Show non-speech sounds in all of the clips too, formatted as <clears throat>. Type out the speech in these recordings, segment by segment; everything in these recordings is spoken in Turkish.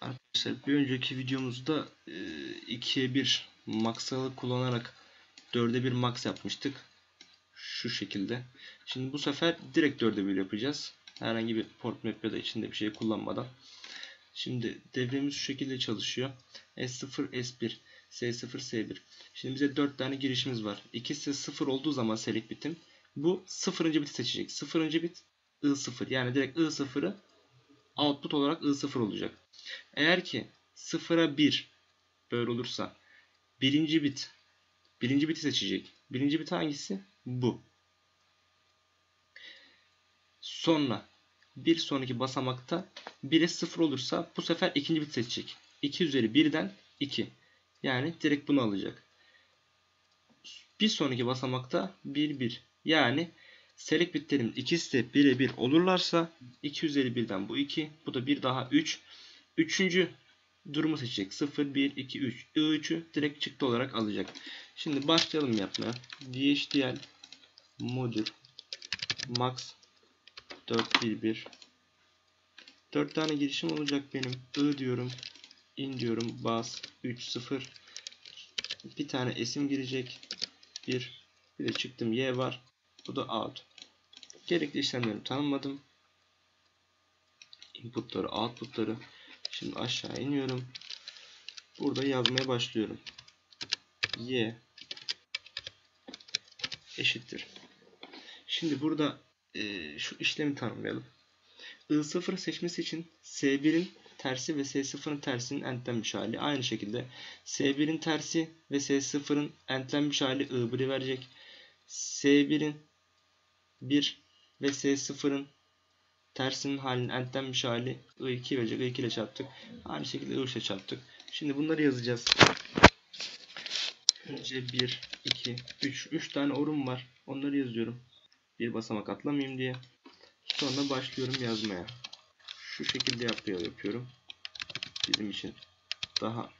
Arkadaşlar bir önceki videomuzda 2'ye 1 max'ı kullanarak 4'e 1 max yapmıştık. Şu şekilde. Şimdi bu sefer direkt 4'e 1 yapacağız. Herhangi bir port map ya da içinde bir şey kullanmadan. Şimdi devremiz şu şekilde çalışıyor. S0, S1, S0, S1. Şimdi bize 4 tane girişimiz var. İkisi 0 olduğu zaman select bitim. Bu 0. biti seçecek. 0. bit I0. Yani direkt I0'ı output olarak I0 olacak. Eğer ki 0'a 1 böyle olursa birinci bit birinci biti seçecek. Birinci bit hangisi? Bu. Sonra bir sonraki basamakta 1'e 0 olursa bu sefer ikinci bit seçecek. 2 üzeri 1'den 2. Yani direkt bunu alacak. Bir sonraki basamakta 1 1. Yani select bitlerin ikisi de 1'e 1 olurlarsa 2 üzeri 1'den bu 2. Bu da 1 daha 3. Üçüncü durumu seçecek. 0, 1, 2, 3. I3'ü direkt çıktı olarak alacak. Şimdi başlayalım yapmaya. DHDL modül max 4, 1, 1. 4 tane girişim olacak benim. I diyorum. In diyorum. Bas 3, 0. Bir tane esim girecek. 1. Bir de çıktım Y var. Bu da out. Gerekli işlemleri tanımladım. Inputları, outputları. Şimdi aşağı iniyorum. Burada yazmaya başlıyorum. Y eşittir. Şimdi burada e, şu işlemi tanımlayalım. I0 seçmesi için S1'in tersi ve S0'ın tersinin entlenmiş hali. Aynı şekilde S1'in tersi ve S0'ın entlenmiş hali I1'i verecek. S1'in 1 ve S0'ın tersinin halinin entlenmiş hali I2 verecek. I2 ile çarptık. Aynı şekilde I3 ile çarptık. Şimdi bunları yazacağız. Önce 1, 2, 3. 3 tane orum var. Onları yazıyorum. Bir basamak atlamayayım diye. Sonra başlıyorum yazmaya. Şu şekilde yapıyor, yapıyorum. Bizim için daha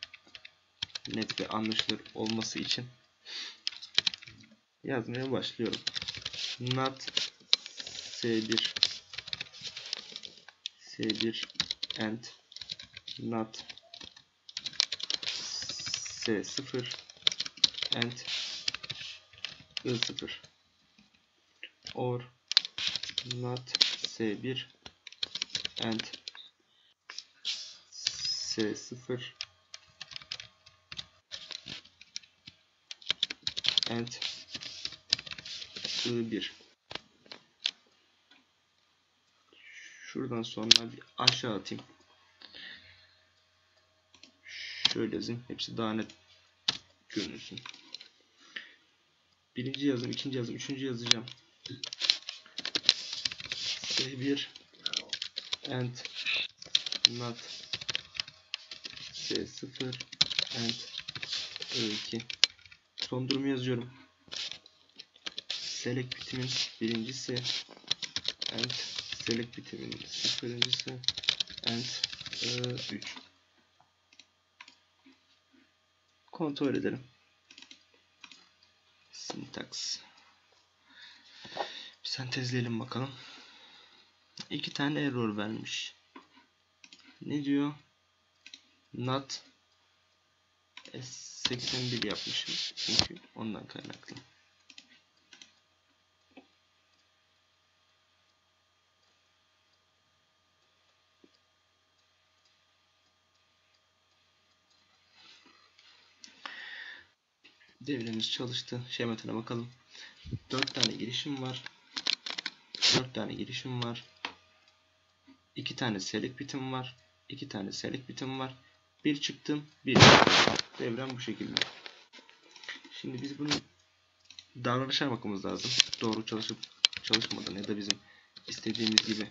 net ve anlaşılır olması için yazmaya başlıyorum. Not S1 S1 and not S0 and I0 or not S1 and S0 and I1 Şuradan sonra bir aşağı atayım. Şöyle yazayım. Hepsi daha net görünsün. Birinci yazım, ikinci yazım, üçüncü yazacağım. S1 and not S0 and I2 son durumu yazıyorum. Select bitimin birincisi and select bitimin sıfırıncısı and I3 kontrol edelim. Syntax. Bir sentezleyelim bakalım. İki tane error vermiş. Ne diyor? Not S81 yapmışım. Çünkü ondan kaynaklı. Devremiz çalıştı. Şematına bakalım. 4 tane girişim var. 4 tane girişim var. 2 tane select bitim var. 2 tane select bitim var. Bir çıktım. Bir Devrem bu şekilde. Şimdi biz bunu davranışa bakmamız lazım. Doğru çalışıp çalışmadığını ya da bizim istediğimiz gibi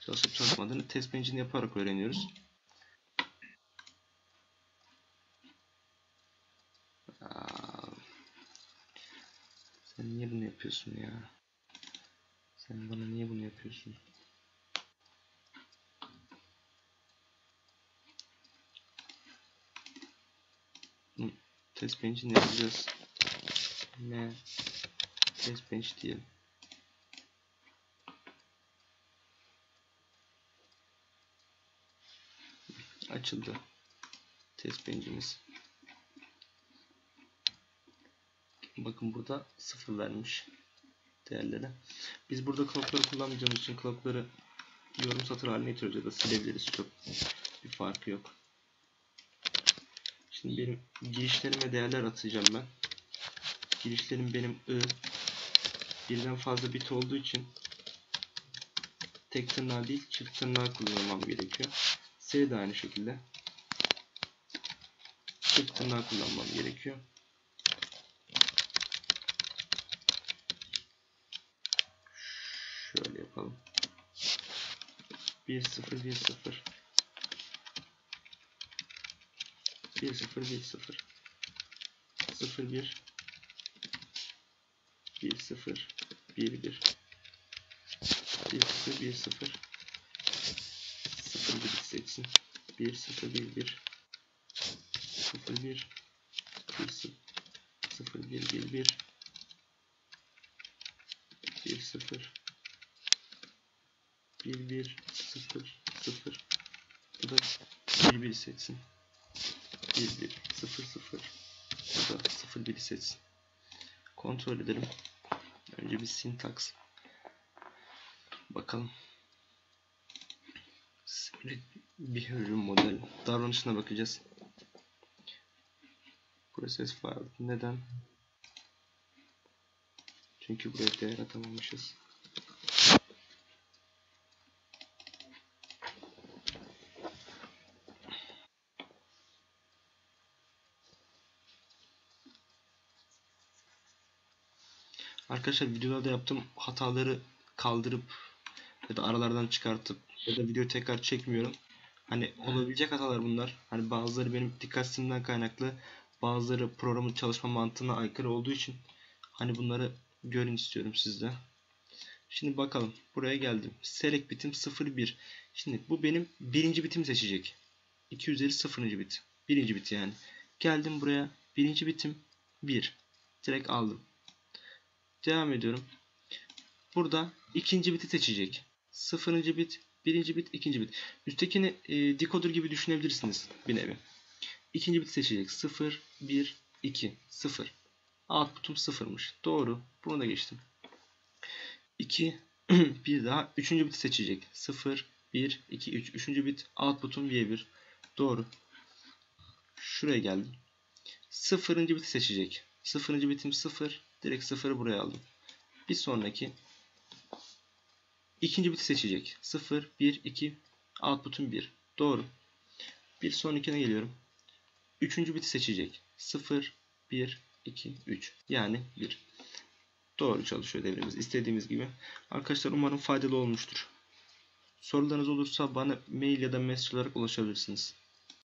çalışıp çalışmadığını test bench'ini yaparak öğreniyoruz. Sen niye bunu yapıyorsun ya? Sen bana niye bunu yapıyorsun? Test bench'i ne yapacağız? Ne? Test bench diyelim. Açıldı. Test bench'imiz. Bakın burada sıfır vermiş değerleri. Biz burada clock'ları kullanmayacağımız için clock'ları yorum satır haline getiriyoruz ya da silebiliriz. Çok bir farkı yok. Şimdi benim girişlerime değerler atacağım ben. Girişlerim benim I birden fazla bit olduğu için tek tırnağı değil çift tırnağı kullanmam gerekiyor. S de aynı şekilde çift tırnağı kullanmam gerekiyor. Şöyle yapalım. 1 0 1 0 1 0 1 0 0 1 1 0 1 1 1 0 1 0 0 1 seçsin 1 0 1 1 0 1 1 0 0 1 1 1 1 0 1 1 0 0 Bu da 1 1 seçsin. 1 1 0 0 Bu da 0 1 seçsin. Kontrol edelim. Önce bir syntax Bakalım. Behavior model. Davranışına bakacağız. Process file neden? Çünkü buraya değer atamamışız Arkadaşlar videolarda yaptığım hataları kaldırıp ya da aralardan çıkartıp ya da video tekrar çekmiyorum. Hani olabilecek hatalar bunlar. Hani bazıları benim dikkatsizliğimden kaynaklı, bazıları programın çalışma mantığına aykırı olduğu için hani bunları görün istiyorum sizde. Şimdi bakalım. Buraya geldim. Select bitim 01. Şimdi bu benim birinci bitim seçecek. 2 üzeri 0. bit. Birinci bit yani. Geldim buraya. Birinci bitim 1. Direkt aldım. Devam ediyorum. Burada ikinci biti seçecek. Sıfırıncı bit, birinci bit, ikinci bit. Üsttekini e, decoder gibi düşünebilirsiniz bir nevi. İkinci biti seçecek. 0, 1, 2, 0. Output'um sıfırmış. Doğru. Bunu da geçtim. 2, <clears throat> bir daha. Üçüncü biti seçecek. 0, 1, 2, 3. Üçüncü bit. Output'um Y1. Doğru. Şuraya geldim. Sıfırıncı biti seçecek. Sıfırıncı bitim 0. Direkt sıfırı buraya aldım. Bir sonraki ikinci biti seçecek. 0, 1, 2 output'um 1. Doğru. Bir sonrakine geliyorum. Üçüncü biti seçecek. 0, 1, 2, 3. Yani 1. Doğru çalışıyor devremiz. istediğimiz gibi. Arkadaşlar umarım faydalı olmuştur. Sorularınız olursa bana mail ya da mesaj olarak ulaşabilirsiniz.